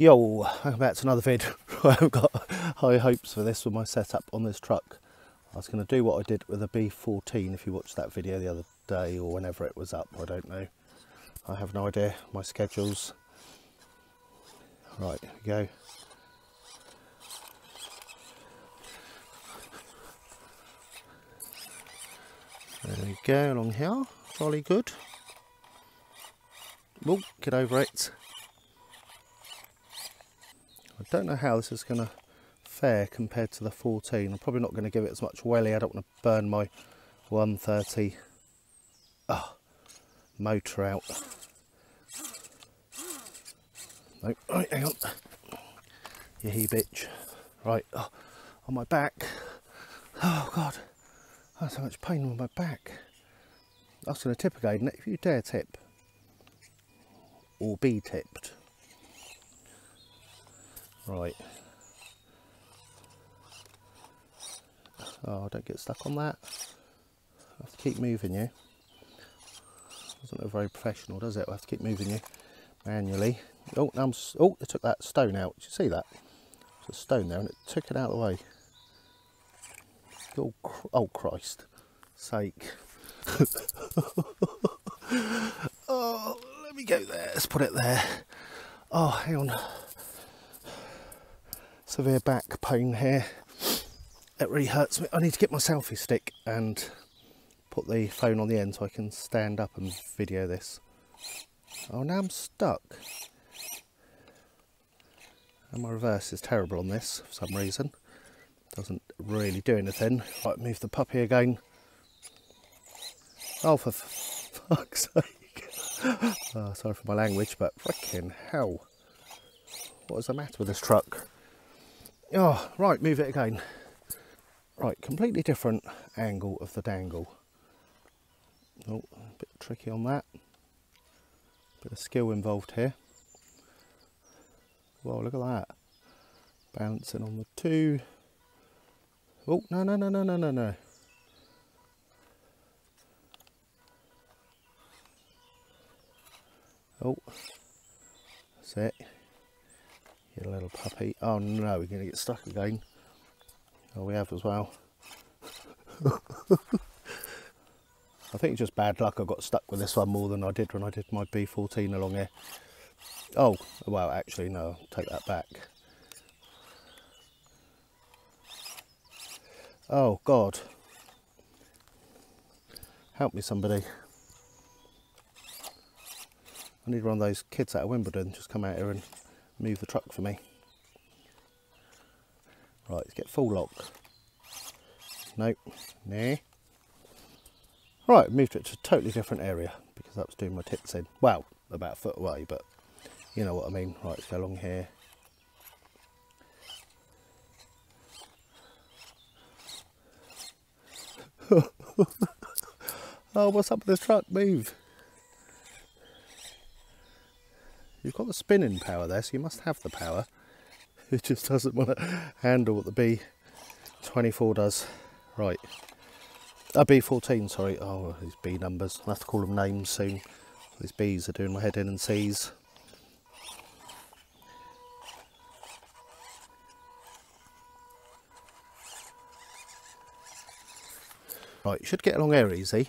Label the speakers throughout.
Speaker 1: Yo, welcome back to another vid. I've got high hopes for this with my setup on this truck. I was going to do what I did with a B14 if you watched that video the other day or whenever it was up, I don't know. I have no idea, my schedules. Right, we go. There we go, along here, jolly good. Oh, get over it. Don't know how this is going to fare compared to the 14. I'm probably not going to give it as much welly. I don't want to burn my 130 oh, ah, motor out. No, right, hang on. You he bitch. Right, oh, on my back. Oh God, I have so much pain on my back. Was going to tip again. If you dare tip, or be tipped. Right. Oh, don't get stuck on that. I have to keep moving you. Doesn't look very professional, does it? I have to keep moving you manually. Oh, I'm, oh, they took that stone out. Did you see that? There's a stone there and it took it out of the way. Oh, oh Christ sake. oh, let me go there. Let's put it there. Oh, hang on severe back pain here. It really hurts me. I need to get my selfie stick and put the phone on the end so I can stand up and video this. Oh, now I'm stuck. And my reverse is terrible on this for some reason. Doesn't really do anything. Right, move the puppy again. Oh, for fuck's sake. oh, sorry for my language, but freaking hell. What is the matter with this truck? Oh, right, move it again. Right, completely different angle of the dangle. Oh, a bit tricky on that. Bit of skill involved here. Well, look at that. Bouncing on the two. Oh, no, no, no, no, no, no, no. Oh, that's it. You little puppy. Oh no, we're going to get stuck again. Oh, we have as well. I think it's just bad luck I got stuck with this one more than I did when I did my B14 along here. Oh, well, actually, no, take that back. Oh, God. Help me, somebody. I need one of those kids out of Wimbledon just come out here and move the truck for me. Right, let's get full lock. Nope, nah. Right, moved it to a totally different area because that was doing my tits in. Well, about a foot away, but you know what I mean. Right, let's go along here. oh, what's up with this truck? Move. You've got the spinning power there, so you must have the power. It just doesn't want to handle what the B24 does. Right. A uh, B14, sorry. Oh, these B numbers. I'll have to call them names soon. These Bs are doing my head in and Cs. Right, should get along there easy.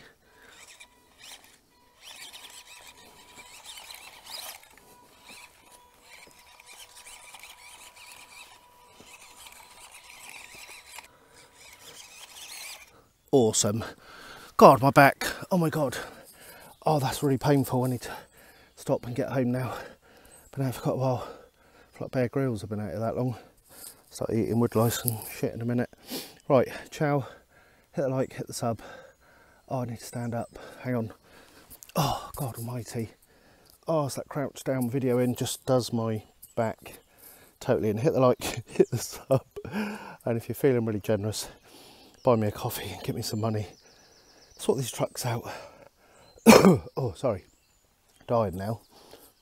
Speaker 1: Awesome. God, my back. Oh my God. Oh, that's really painful. I need to stop and get home now. Out for quite a while. Like Bear Grylls have been out here that long. Start eating wood lice and shit in a minute. Right, ciao. Hit the like, hit the sub. Oh, I need to stand up. Hang on. Oh, God almighty. Oh, it's that crouch down video in just does my back totally. And hit the like, hit the sub. And if you're feeling really generous, buy me a coffee and get me some money. Sort these trucks out. oh, sorry. Dying now.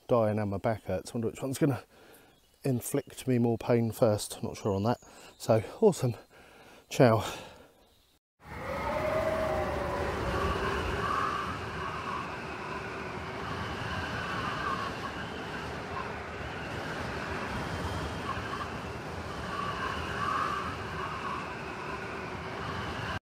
Speaker 1: Dying and my back hurts. wonder which one's going to inflict me more pain first. Not sure on that. So, awesome. Ciao.